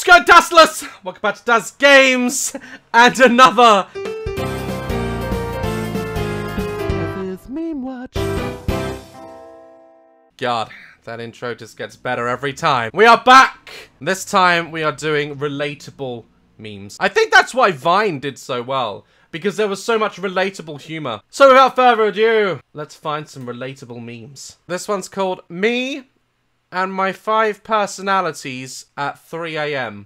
Going Dazzlers? Welcome back to Daz Games and another Meme Watch. God, that intro just gets better every time. We are back! This time we are doing relatable memes. I think that's why Vine did so well. Because there was so much relatable humor. So without further ado, let's find some relatable memes. This one's called Me and My Five Personalities at 3 a.m.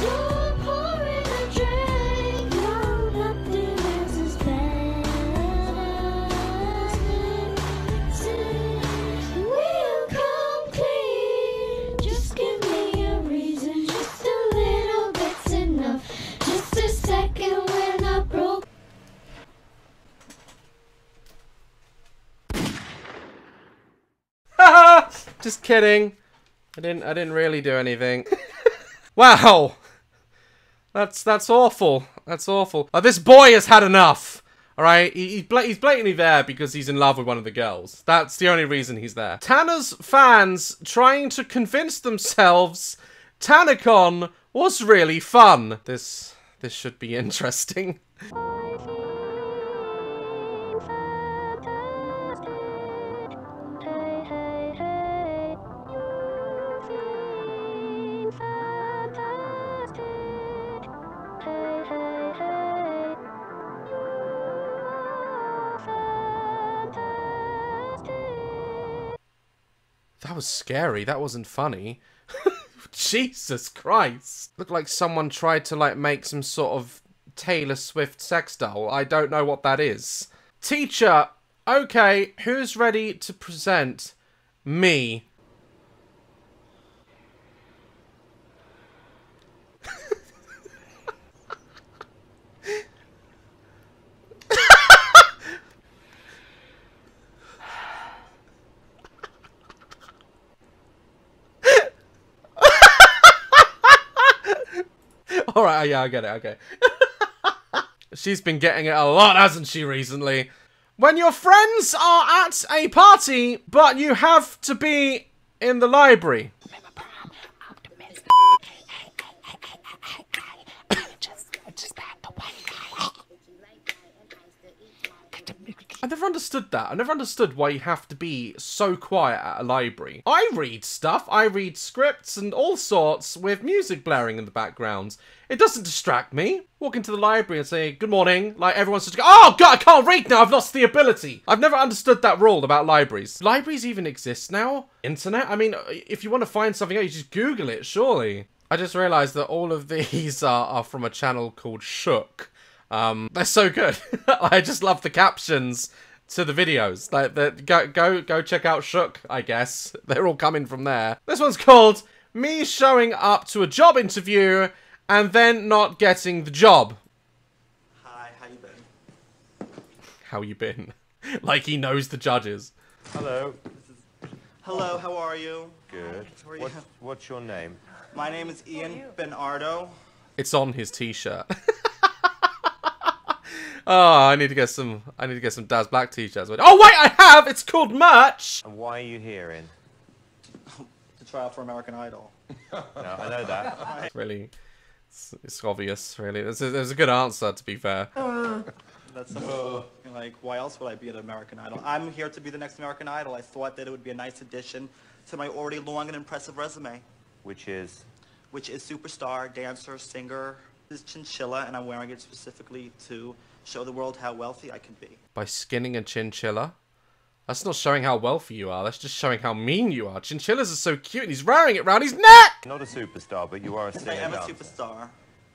Just kidding. I didn't I didn't really do anything. wow. That's that's awful. That's awful. Uh, this boy has had enough. All right, he, he's blatantly there because he's in love with one of the girls. That's the only reason he's there. Tana's fans trying to convince themselves TanaCon was really fun. This this should be interesting. That was scary. That wasn't funny. Jesus Christ. Looked like someone tried to like make some sort of Taylor Swift sex doll. I don't know what that is. Teacher, okay, who's ready to present me? Alright, oh, yeah, I get it, okay. She's been getting it a lot, hasn't she, recently? When your friends are at a party, but you have to be in the library. I never understood that. I never understood why you have to be so quiet at a library. I read stuff. I read scripts and all sorts with music blaring in the background. It doesn't distract me. Walk into the library and say, good morning. Like, everyone's just go, oh god, I can't read now. I've lost the ability. I've never understood that rule about libraries. Libraries even exist now? Internet? I mean, if you want to find something out, you just Google it, surely. I just realized that all of these are, are from a channel called Shook. Um, they're so good. I just love the captions to the videos. Like, the, go go go check out Shook. I guess they're all coming from there. This one's called "Me Showing Up to a Job Interview and Then Not Getting the Job." Hi, how you been? How you been? like he knows the judges. Hello. Hello, how are you? Good. How are you? What, what's your name? My name is Ian Benardo. It's on his t-shirt. Oh, I need to get some. I need to get some Daz Black t-shirts. Oh wait, I have. It's called merch. And why are you here in? To try out for American Idol. No, I know that. It's really, it's, it's obvious. Really, there's a, there's a good answer to be fair. That's uh, like, why else would I be at American Idol? I'm here to be the next American Idol. I thought that it would be a nice addition to my already long and impressive resume, Which is which is superstar, dancer, singer. This is chinchilla, and I'm wearing it specifically to show the world how wealthy I can be. By skinning a chinchilla. That's not showing how wealthy you are. That's just showing how mean you are. Chinchillas are so cute, and he's wearing it round his neck. not a superstar, but you are a singer. I am a dancer. superstar.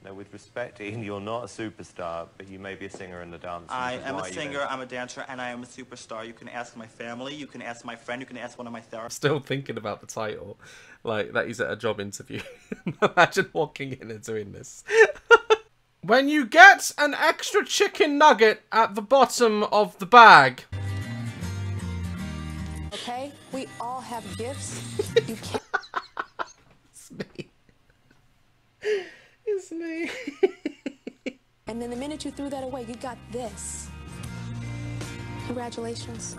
No, with respect, Ian, you're not a superstar, but you may be a singer and a dancer. I am a singer. I'm a dancer, and I am a superstar. You can ask my family, you can ask my friend, you can ask one of my therapists. Still thinking about the title, like that he's at a job interview. Imagine walking in and doing this. When you get an extra chicken nugget at the bottom of the bag. Okay? We all have gifts. You can't. It's me. It's me. And then the minute you threw that away, you got this. Congratulations.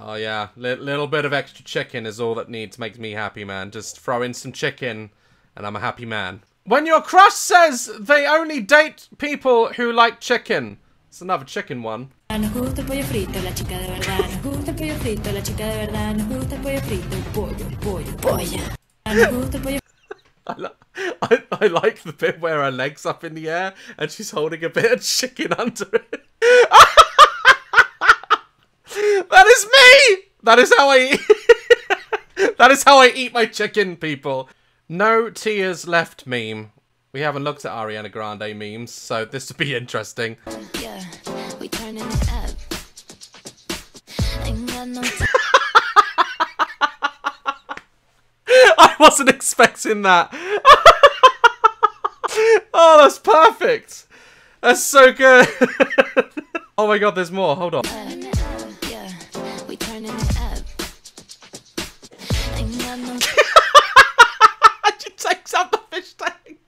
Oh yeah, Li- little bit of extra chicken is all that needs makes me happy, man. Just throw in some chicken, and I'm a happy man. When your crush says they only date people who like chicken. It's another chicken one. Nos gusta el pollo frito, la chica de verdad. Nos gusta el pollo frito, la chica de verdad. Nos gusta el pollo frito, pollo, pollo, polla. Nos gusta el pollo I, li- I, I like the bit where her legs up in the air and she's holding a bit of chicken under it. that is me. That is how I eat. that is how I eat my chicken, people. No tears left meme. We haven't looked at Ariana Grande memes, so this would be interesting. Yeah, we turning it up. No. I wasn't expecting that. oh, that's perfect. That's so good. oh my god, there's more. Hold on. Yeah, we turning it up. Ain't got no she takes out the fish tank.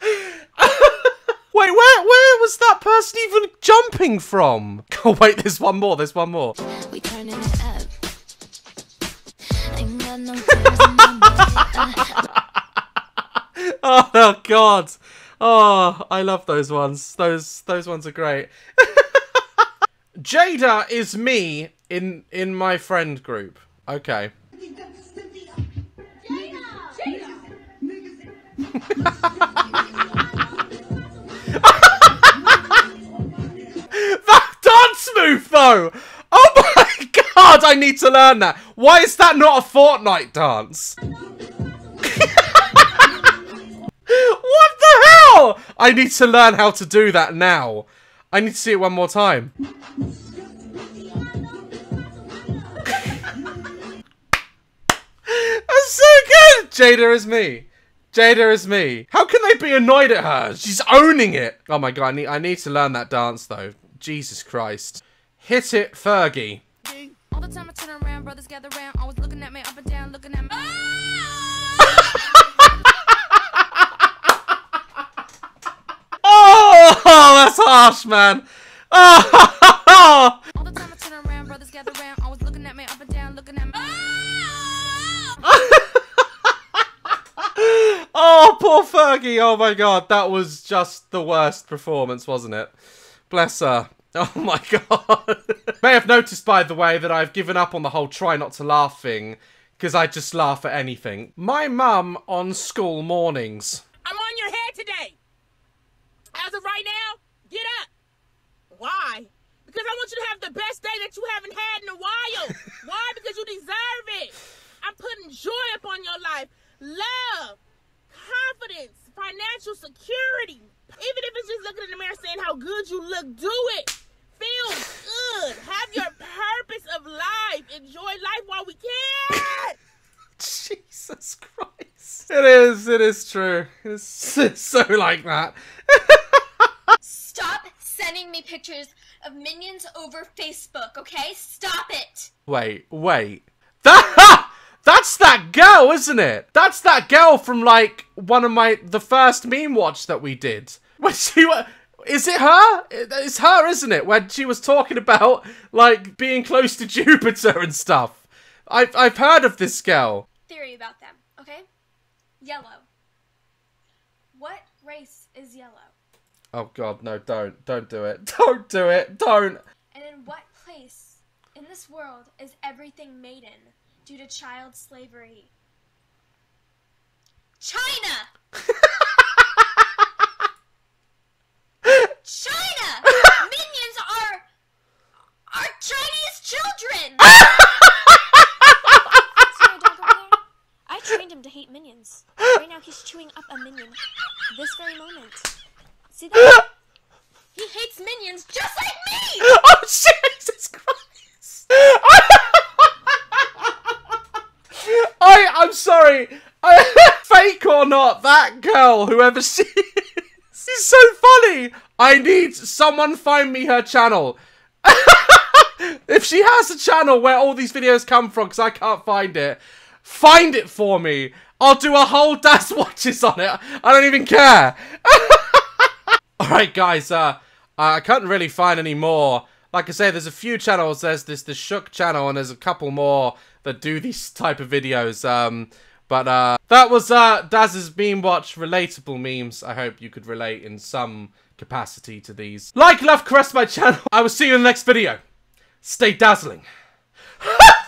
wait, where where was that person even jumping from? Oh wait, there's one more. There's one more. We turning it up. Ain't got no in my bed. Oh, oh god. Oh, I love those ones. Those those ones are great. Jada is me in in my friend group. Okay. that Oh my god, I need to learn that. Why is that not a Fortnite dance? What the hell? I need to learn how to do that now. I need to see it one more time. That's so good! Jada is me. Jada is me. How can they be annoyed at her? She's owning it. Oh my god, I need, I need to learn that dance though. Jesus Christ. Hit it, Fergie. All the time I turn around, brothers gather around, always looking at me up and down, looking at me. Oh, that's harsh, man. Oh, All the time I turn around, brothers gather around, always looking at me up and down, looking at me. oh, poor Fergie. Oh my god, that was just the worst performance, wasn't it? Bless her. Oh my god. May have noticed, by the way, that I've given up on the whole try not to laugh thing, because I just laugh at anything. My mum on school mornings. I'm on your head today. As of right now, get up. Why? Because I want you to have the best day that you haven't had in a while. Why? Because you deserve it. I'm putting joy upon your life, love, confidence, financial security. Even if it's just looking in the mirror saying how good you look, do it. Feel good. Have your purpose of life. Enjoy life while we can. Jesus Christ. It is, it is true. It's, it's so like that. Stop sending me pictures of minions over Facebook, okay? Stop it! Wait, wait. That That's that girl, isn't it? That's that girl from like one of my the first meme watch that we did. When she wa- is it her? It's her, isn't it? When she was talking about like being close to Jupiter and stuff. I've I've heard of this girl. Theory about them, okay? Yellow. What race is yellow? Oh god, no, don't. Don't do it. Don't do it. Don't. And in what place in this world is everything made in due to child slavery? China! China! Minions are are Chinese children! See my dog over there? I trained him to hate minions. Right now he's chewing up a minion. This very moment. See that? he hates minions just like me! Oh Jesus Christ! I I'm sorry. I, fake or not, that girl, whoever she is, is so funny. I need someone find me her channel. if she has a channel where all these videos come from, because I can't find it, find it for me. I'll do a whole Daz watches on it. I don't even care. Alright guys, uh, I can't really find any more. Like I say, there's a few channels. There's this the Shook channel and there's a couple more that do these type of videos. Um, But uh, that was uh, Daz's meme watch relatable memes. I hope you could relate in some capacity to these. Like, love, caress my channel. I will see you in the next video. Stay dazzling.